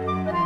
Música